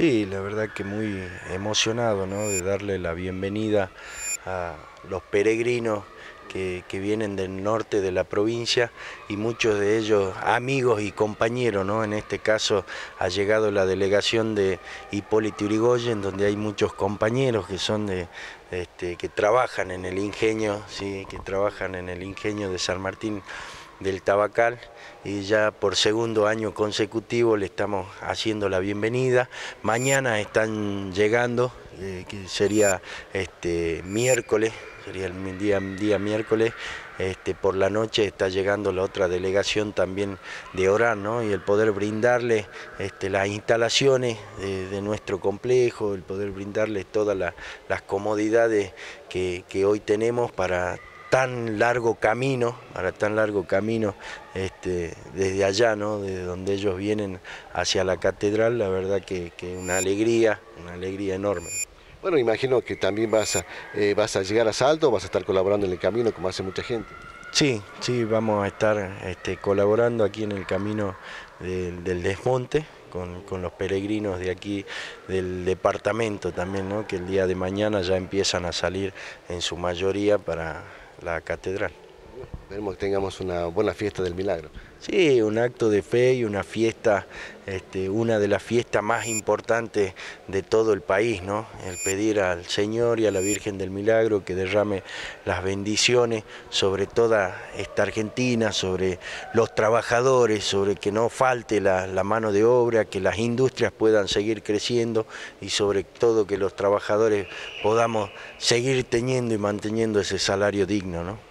Sí, la verdad que muy emocionado ¿no? de darle la bienvenida a los peregrinos que, vienen del norte de la provincia y muchos de ellos amigos y compañeros, ¿no? En este caso ha llegado la delegación de Hipólito Urigoyen, donde hay muchos compañeros que son de, este, que trabajan en el ingenio, ¿sí? que trabajan en el ingenio de San Martín del Tabacal y ya por segundo año consecutivo le estamos haciendo la bienvenida. Mañana están llegando, eh, que sería este miércoles, sería el día, miércoles, este, por la noche está llegando la otra delegación también de Orán, ¿no? y el poder brindarle este, las instalaciones de, nuestro complejo, el poder brindarles todas las comodidades que hoy tenemos para tan largo camino, para tan largo camino este, desde allá, ¿no? de donde ellos vienen hacia la catedral, la verdad que, que una alegría, una alegría enorme. Bueno, imagino que también vas a, eh, vas a llegar a Salto, vas a estar colaborando en el camino como hace mucha gente. Sí, sí, vamos a estar este, colaborando aquí en el camino del desmonte, con, con, los peregrinos de aquí del departamento también, ¿no? que el día de mañana ya empiezan a salir en su mayoría para la catedral. Esperemos que tengamos una buena fiesta del milagro. Sí, un acto de fe y una fiesta, este, una de las fiestas más importantes de todo el país, ¿no? El pedir al Señor y a la Virgen del Milagro que derrame las bendiciones sobre toda esta Argentina, sobre los trabajadores, sobre que no falte la, la mano de obra, que las industrias puedan seguir creciendo y sobre todo que los trabajadores podamos seguir teniendo y manteniendo ese salario digno, ¿no?